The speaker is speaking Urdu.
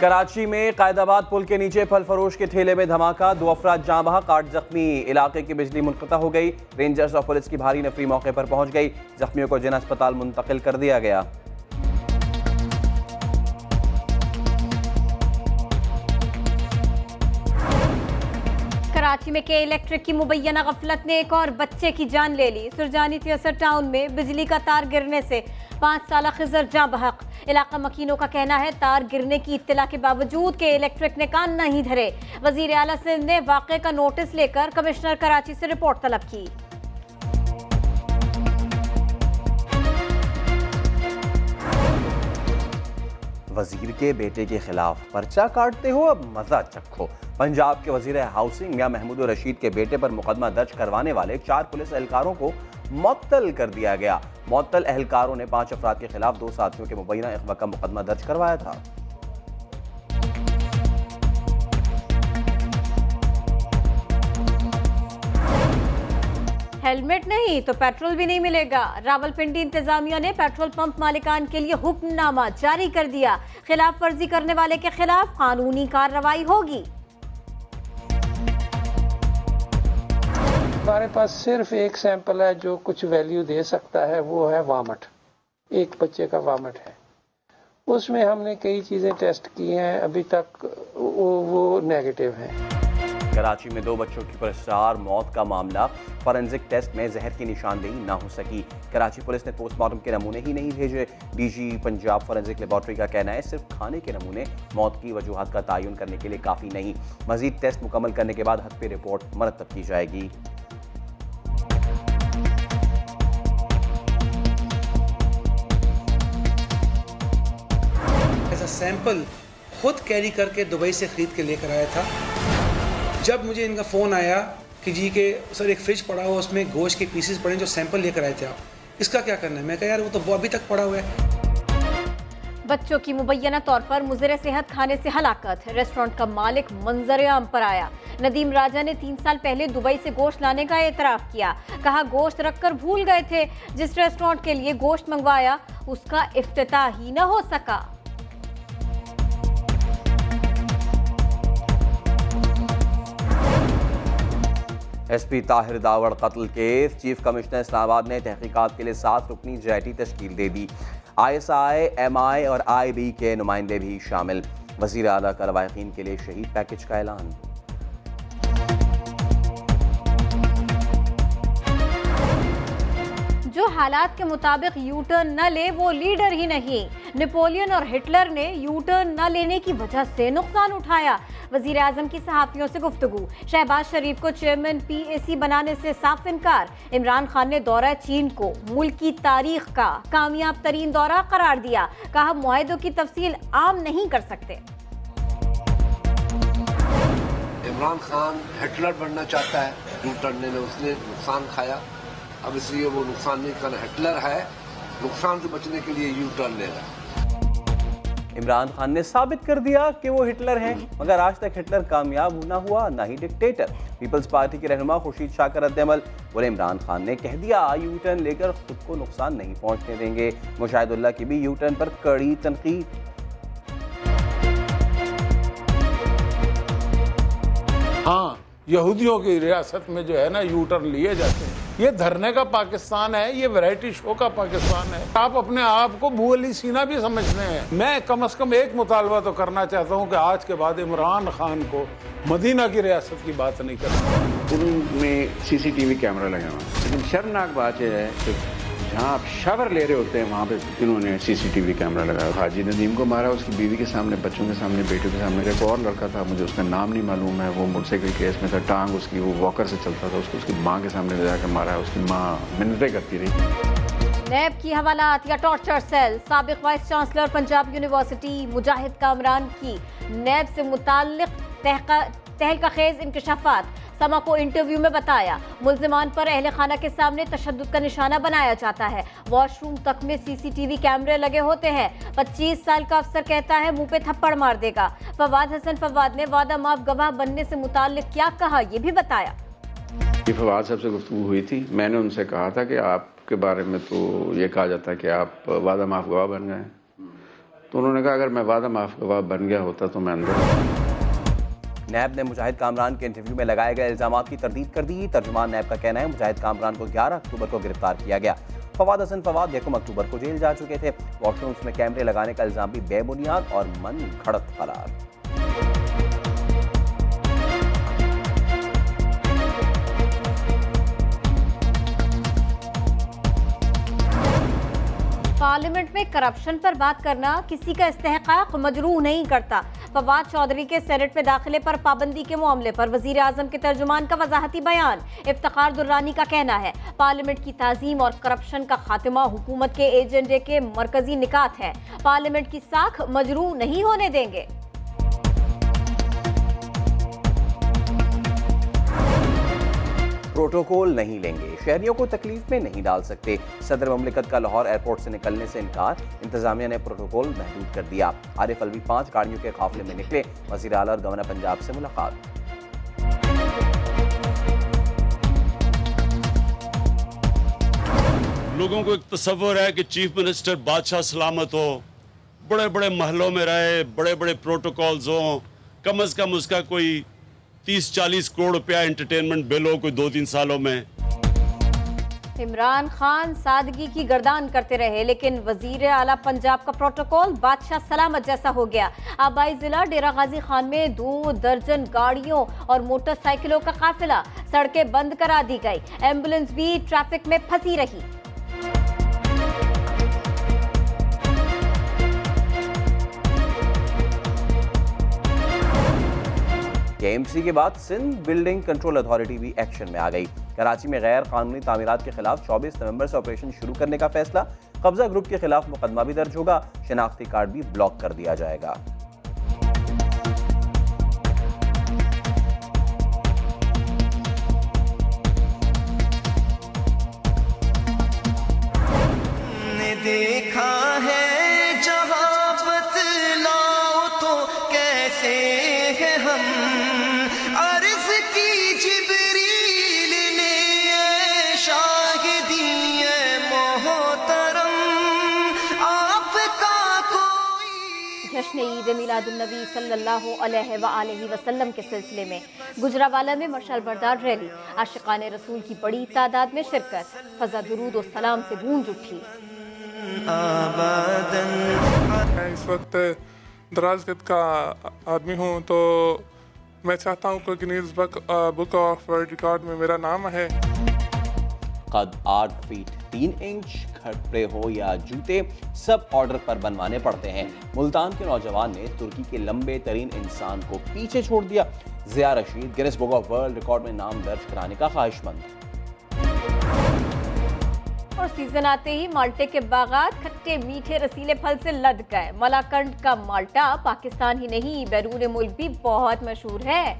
کراچی میں قائد آباد پل کے نیچے پھل فروش کے ٹھیلے میں دھماکہ، دو افراد جاں بہا کاٹ زخمی، علاقے کی بجلی منقطع ہو گئی۔ رینجرز اور پولیس کی بھاری نفری موقع پر پہنچ گئی۔ زخمیوں کو جن اسپتال منتقل کر دیا گیا۔ کراچی میں کے الیکٹرک کی مبینہ غفلت نے ایک اور بچے کی جان لے لی۔ سرجانی تیسر ٹاؤن میں بجلی کا تار گرنے سے پانچ سالہ خزر جاں بحق۔ علاقہ مکینوں کا کہنا ہے، تار گرنے کی اطلاع کے باوجود کہ الیکٹرک نے کان نہیں دھرے۔ وزیر اعلیٰ سندھ نے واقعے کا نوٹس لے کر کمشنر کراچی سے رپورٹ طلب کی۔ وزیر کے بیٹے کے خلاف پرچہ کاٹتے ہو، اب مزہ چکھو۔ پنجاب کے وزیر ہاؤسنگ میاں محمود رشید کے بیٹے پر مقدمہ درج کروانے والے چار پولیس اہلکاروں کو معطل کر دیا گیا۔ معطل اہلکاروں نے پانچ افراد کے خلاف دو ساتھیوں کے مبینہ اغوا کا مقدمہ درج کروایا تھا۔ ہیلمٹ نہیں تو پیٹرول بھی نہیں ملے گا۔ راول پنڈی انتظامیہ نے پیٹرول پمپ مالکان کے لیے حکم نامہ جاری کر دیا۔ خلاف ورزی کرنے والے کے خلاف قانونی کارروائی ہوگی۔ ہمارے پاس صرف ایک سیمپل ہے جو کچھ ویلیو دے سکتا ہے، وہ ہے وامٹ ایک بچے کا وامٹ ہے۔ اس میں ہم نے کئی چیزیں ٹیسٹ کی ہیں، ابھی تک وہ نیگیٹو ہیں۔ کراچی میں دو بچوں کی پرسٹار موت کا معاملہ فورنزک ٹیسٹ میں زہر کی نشاندہی نہ ہو سکی۔ کراچی پولیس نے پوسٹ مارٹم کے نمونے ہی نہیں بھیجے۔ D G Punjab forensic laboratory کا کہنا ہے، صرف کھانے کے نمونے موت کی وجوہات کا تعین کرنے کے لیے کافی نہیں۔ مزید ٹیسٹ مکمل کرنے کے بعد حد پہ رپورٹ مرتب کی جائے گی۔ سیمپل خود کیری کر کے دبئی سے خرید کے لے کر آیا تھا۔ جب مجھے ان کا فون آیا کہ جی کہ سر ایک فریج پڑا ہوا اس میں گوشت کے پیسز پڑے جو سیمپل لے کر آئے تھے آپ، اس کا کیا کرنا ہے؟ میں کہا، یار، وہ تو وہ ابھی تک پڑا ہوا ہے۔ بچوں کی مبینہ طور پر مضر صحت کھانے سے ہلاکت ریسٹورنٹ کا مالک منظر عام پر آیا۔ ندیم راجہ نے تین سال پہلے دبئی سے گوشت لانے کا اعتراف کیا۔ کہا، گوشت رکھ کر بھول گئے تھے۔ جس ریسٹورنٹ کے لیے گوشت منگوایا، اس کا افتتاح ہی نہ ہو سکا۔ ایس پی طاہر داوڑ قتل کیس۔ چیف کمشنر اسلام آباد نے تحقیقات کے لیے سات رکنی جیٹی تشکیل دے دی۔ آئی ایس آئی، ایم آئی اور آئی بی کے نمائندے بھی شامل۔ وزیر اعلیٰ کا روایقین کے لیے شہید پیکج کا اعلان۔ جو حالات کے مطابق یو ٹرن نہ لے، وہ لیڈر ہی نہیں۔ نپولین اور ہٹلر نے یو ٹرن نہ لینے کی وجہ سے نقصان اٹھایا۔ وزیر اعظم کی صحافیوں سے گفتگو۔ شہباز شریف کو چیئرمین پی اے سی بنانے سے صاف انکار۔ عمران خان نے دورہ چین کو ملک کی تاریخ کا کامیاب ترین دورہ قرار دیا۔ کہا، معاہدوں کی تفصیل عام نہیں کر سکتے۔ عمران خان ہٹلر بننا چاہتا ہے۔ یو ٹرن نے اس نے نقصان کھایا اب اس لیے وہ نقصان نہیں کرنا ہٹلر ہے۔ نقصان سے بچنے کے لیے یو ٹرن لے رہا ہے۔ عمران خان نے ثابت کر دیا کہ وہ ہٹلر ہیں مگر آج تک ہٹلر کامیاب نہ ہوا نہ ہی ڈکٹیٹر۔ پیپلز پارٹی کے رہنما خورشید شاہ کا رد عمل۔ بولے عمران خان نے کہہ دیا یو ٹرن لے کر خود کو نقصان نہیں پہنچنے دیں گے۔ مشاہد اللہ کی بھی یو ٹرن پر کڑی تنقید۔ ہاں یہودیوں کی ریاست میں جو ہے نا یو ٹرن لیے جاتے ہیں۔ یہ دھرنے کا پاکستان ہے، یہ ویرائٹی شو کا پاکستان ہے۔ آپ اپنے آپ کو بو علی سینا بھی سمجھتے ہیں۔ میں کم از کم ایک مطالبہ تو کرنا چاہتا ہوں کہ آج کے بعد عمران خان کو مدینہ کی ریاست کی بات نہیں کرنا۔ ان میں سی سی ٹی وی کیمرہ لگا ہوا لیکن شرمناک بات یہ ہے کہ جہاں آپ شاور لے رہے ہوتے ہیں وہاں پہ انہوں نے سی سی ٹی وی کیمرہ لگایا۔ حاجی ندیم کو مارا اس کی بیوی کے سامنے بچوں کے سامنے بیٹوں کے سامنے۔ ایک اور لڑکا تھا مجھے اس کا نام نہیں معلوم ہے وہ موٹر سائیکل کیس میں تھا ٹانگ اس کی وہ واکر سے چلتا تھا اس کو اس کی ماں کے سامنے لے جا کے مارا اس کی ماں منتیں کرتی رہی۔ نیب کی حوالات یا ٹارچر سیل سابق vice chancellor Punjab university Mujahid Kamran کی نیب سے متعلق تہلکہ خیز انکشافات، سما کو انٹرویو میں بتایا، ملزمان پر اہل خانہ کے سامنے تشدد کا نشانہ بنایا جاتا ہے۔ واش روم تک میں سی سی ٹی وی کیمرے لگے ہوتے ہیں۔ پچیس سال کا افسر کہتا ہے، منہ پہ تھپڑ مار دے گا۔ فواد حسن فواد نے وعدہ معاف گواہ بننے سے متعلق کیا کہا، یہ بھی بتایا۔ یہ فواد صاحب سے گفتگو ہوئی تھی۔ میں نے ان سے کہا تھا کہ آپ کے بارے میں تو یہ کہا جاتا ہے کہ آپ وعدہ معاف گواہ بن گئے تو انہوں نے کہا، اگر میں وعدہ معاف گواہ بن گیا ہوتا تو میں اندر نیب نے مجاہد کامران کے انٹرویو میں لگائے گئے الزامات کی تردید کر دی۔ ترجمان نیب کا کہنا ہے، مجاہد کامران کو گیارہ اکتوبر کو گرفتار کیا گیا۔ فواد حسن فواد یکم اکتوبر کو جیل جا چکے تھے۔ واش رومز میں کیمرے لگانے کا الزام بھی بے بنیاد اور من کھڑت قرار پارلیمنٹ میں کرپشن پر بات کرنا کسی کا استحقاق مجروح نہیں کرتا۔ فواد چودھری کے سینٹ میں داخلے پر پابندی کے معاملے پر وزیر اعظم کے ترجمان کا وضاحتی بیان۔ افتخار درانی کا کہنا ہے، پارلیمنٹ کی تعظیم اور کرپشن کا خاتمہ حکومت کے ایجنڈے کے مرکزی نکات ہے۔ پارلیمنٹ کی ساکھ مجروح نہیں ہونے دیں گے۔ پروٹوکول نہیں لیں گے۔ شہریوں کو تکلیف میں نہیں ڈال سکتے۔ صدر مملکت کا لاہور ایئرپورٹ سے نکلنے سے انکار۔ انتظامیہ نے پروٹوکول محدود کر دیا۔ عارف الوی پانچ گاڑیوں کے قافلے میں نکلے۔ وزیر اعلیٰ اور گورنر پنجاب سے ملاقات۔ لوگوں کو ایک تصور ہے کہ چیف منسٹر بادشاہ سلامت ہو۔ بڑے بڑے محلوں میں رہے، بڑے بڑے پروٹوکولز ہوں۔ کم از کم اس کا کوئی تیس چالیس کروڑ روپیہ انٹرٹینمنٹ بل ہو کوئی دو تین سالوں میں۔ عمران خان سادگی کی گردان کرتے رہے، لیکن وزیر اعلیٰ پنجاب کا پروٹوکول بادشاہ سلامت جیسا ہو گیا۔ آبائی ضلع ڈیرہ غازی خان میں دو درجن گاڑیوں اور موٹر سائیکلوں کا قافلہ سڑکیں بند کرا دی گئی۔ ایمبولنس بھی ٹریفک میں پھنسی رہی۔ کے ایم سی کے بعد سندھ بلڈنگ کنٹرول اتھارٹی بھی ایکشن میں آ گئی۔ کراچی میں غیر قانونی تعمیرات کے خلاف چوبیس نومبر سے آپریشن شروع کرنے کا فیصلہ، قبضہ گروپ کے خلاف مقدمہ بھی درج ہوگا۔ شناختی کارڈ بھی بلاک کر دیا جائے گا۔ دیکھا جشن عید میلاد النبی صلی اللہ علیہ وآلہ وسلم کے سلسلے میں گجراوالا میں مشال بردار ریلی۔ عاشقان رسول کی بڑی تعداد میں شرکت۔ فضا درود و سلام سے گونج اٹھی۔ میں اس وقت دراز گد کا آدمی ہوں تو میں چاہتا ہوں کہ Guinness Book of World Record میں میرا نام ہے۔ قد آٹھ فیٹ تین انچ کھڑے ہو یا جوتے سب آرڈر پر بنوانے پڑتے ہیں۔ ملتان کے نوجوان نے ترکی کے لمبے ترین انسان کو پیچھے چھوڑ دیا۔ Zia Rashid Guinness Book of World Record میں نام درج کرانے کا خواہش مند۔ اور سیزن آتے ہی مالٹے کے باغات کھٹے میٹھے رسیلے پھل سے لد گئے۔ ملاکنڈ کا مالٹا پاکستان ہی نہیں، بیرون ملک بھی بہت مشہور ہے۔